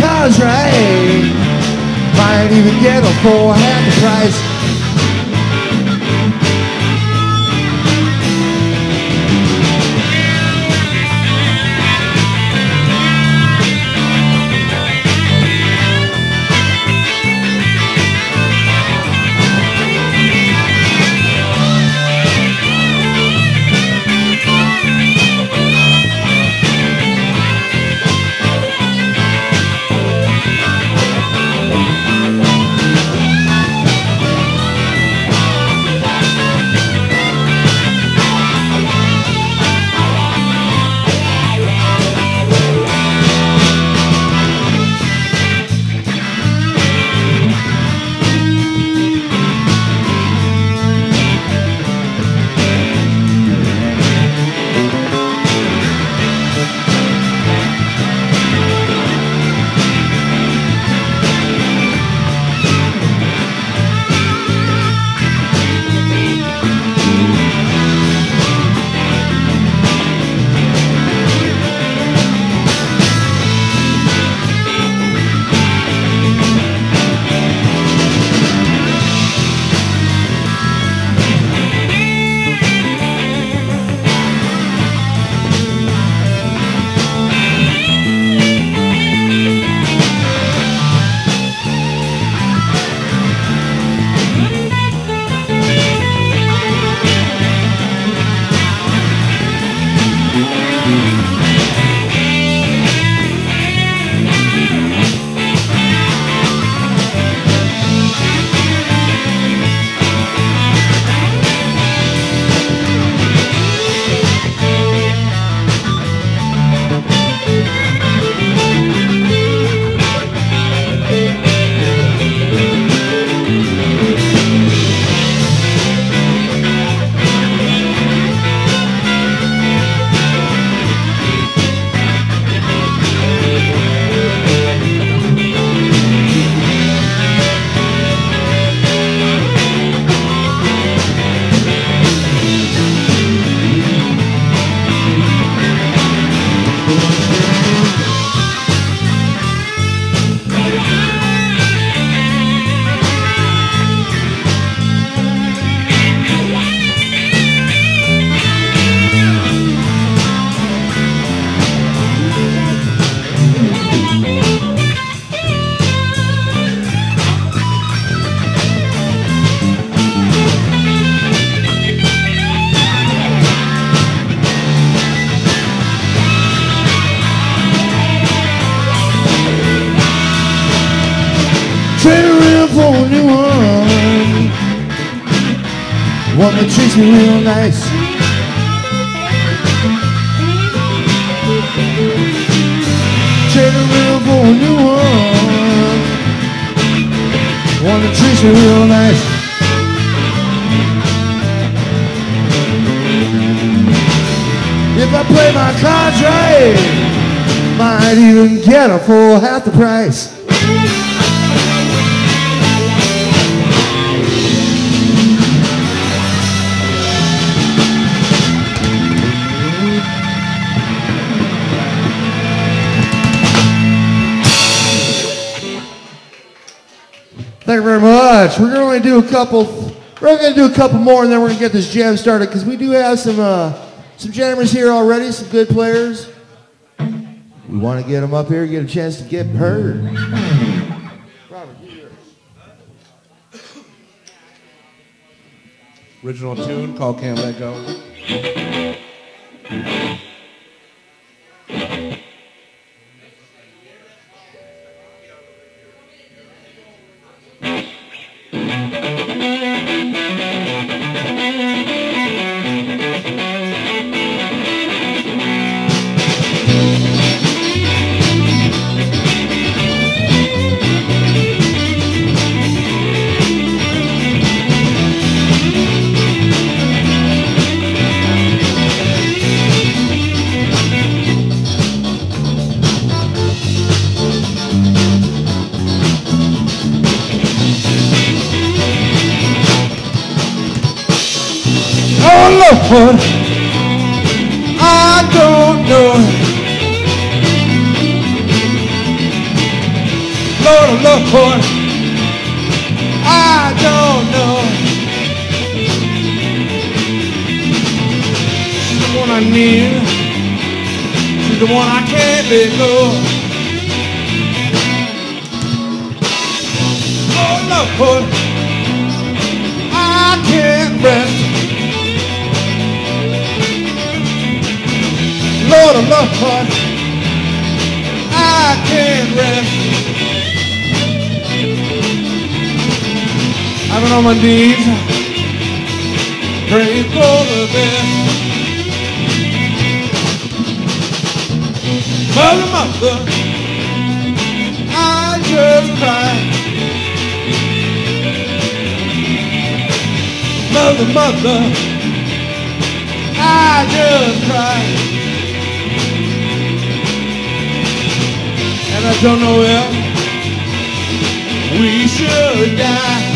cards right, might even get them for half the price. That treats me real nice. Trading real for a new one. That treats me real nice. If I play my cards right, might even get her for half the price. Much. We're going to do a couple. We're going to do a couple more, and then we're going to get this jam started because we do have some uh, some jammers here already, some good players. We want to get them up here, get a chance to get heard. Original tune called Can't Let Go. Lord, I don't know. Lord, I don't know. She's the one I need. She's the one I can't let go. Lord, I can't rest. Lord, I can't rest. I've been on my knees, praying for the best. Mother, mother, I just cry. Mother, mother, I just cry. I don't know if we should die.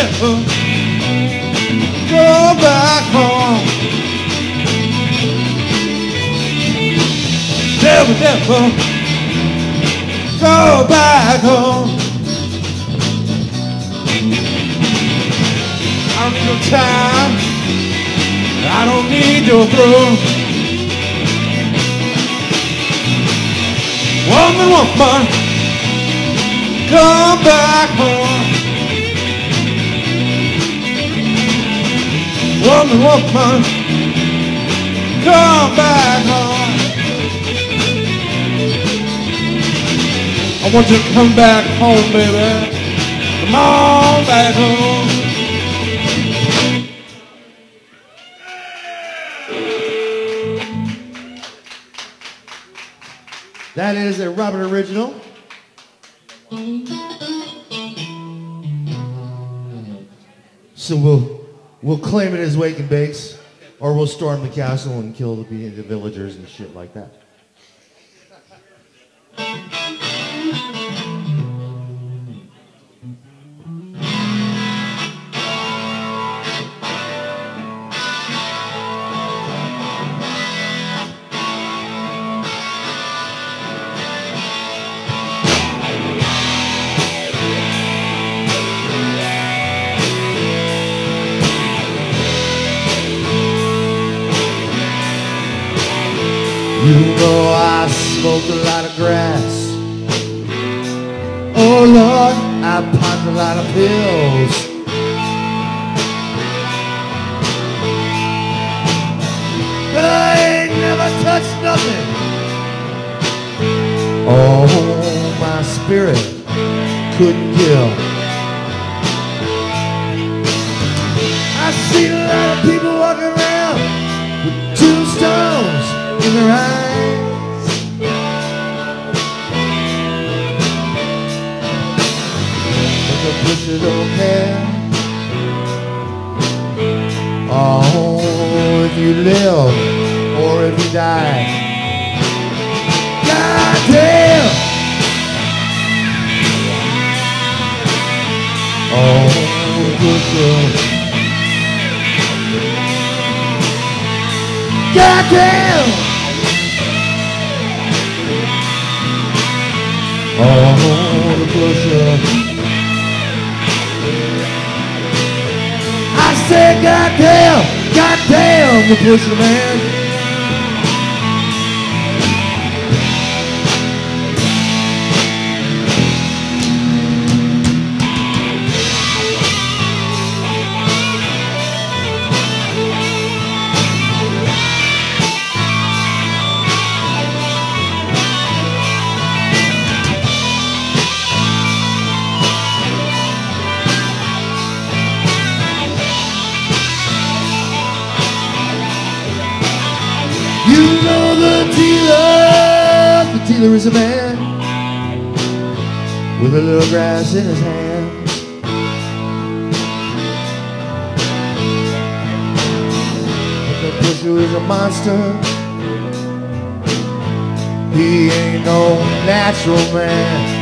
Devil, go back home. Devil, devil, go back home. I don't need no time. I don't need your throne. Woman, woman, come back home. Woman, woman, come back home. I want you to come back home, baby. Come on back home. That is a Robert original. So we'll we'll claim it as wake and bakes, or we'll storm the castle and kill the, the villagers and shit like that. Know I smoke a lot of grass. Oh Lord, I pop a lot of pills. But I ain't never touched nothing. Oh, my spirit couldn't kill. I see a lot of pusher don't care. Oh, if you live or if you die. God damn! Oh, the pusher. God damn! Oh, I said, God damn, God damn, the pusher man. There was a man with a little grass in his hand. But the pusher was a monster. He ain't no natural man.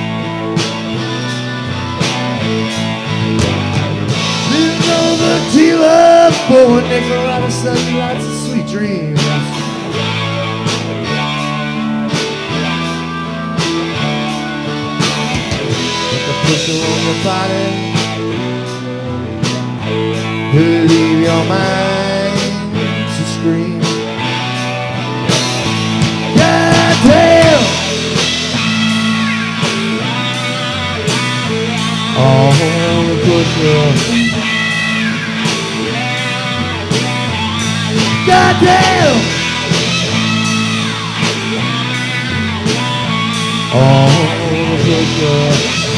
Living over Tila for a nickel out of such lots of sweet dreams. On your leave your mind to scream. God damn! Oh, the pusher. God damn! Oh, the pusher. I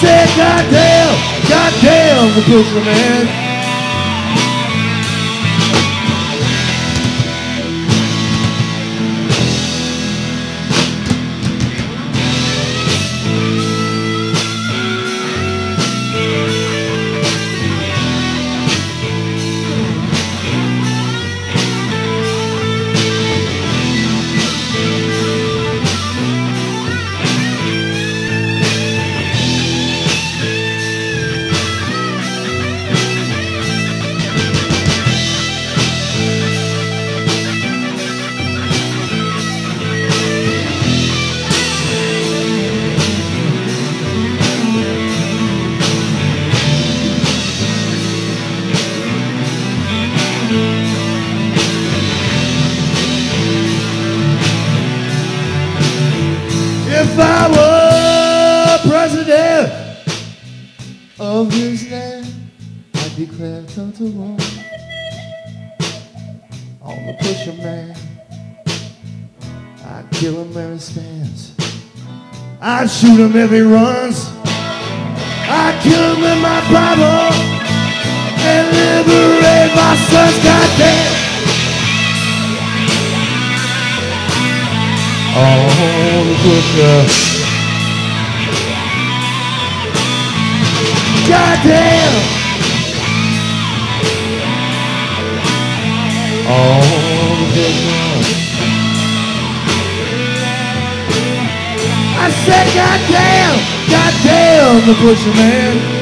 said, God damn, God damn, the pusher man. Of this land, I'd declare total war on the pusher man. I'd kill him where he stands. I'd shoot him if he runs. I'd kill him with my Bible and liberate my sons. Goddamn. Oh, the pusher. Goddamn. Oh, the. I said, goddamn, goddamn, the pusher man.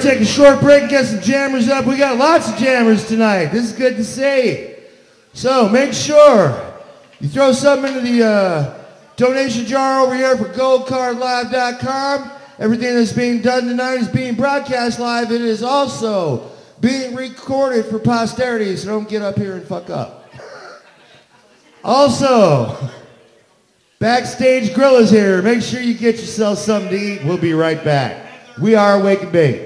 To take a short break and get some jammers up. We got lots of jammers tonight. This is good to see. So make sure You throw something into the uh, donation jar over here for goldcardlive.com. Everything that's being done tonight is being broadcast live. It is also being recorded for posterity, so don't get up here and fuck up. Also, Backstage Grill is here. Make sure you get yourself something to eat. We'll be right back. We are Wake and Bake.